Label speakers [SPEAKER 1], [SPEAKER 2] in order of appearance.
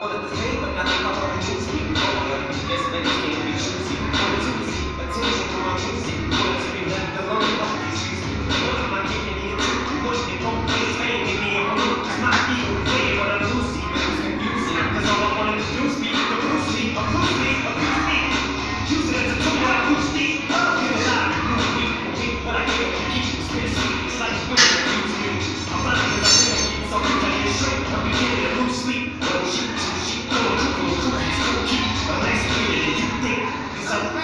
[SPEAKER 1] At the same, but nothing but what it some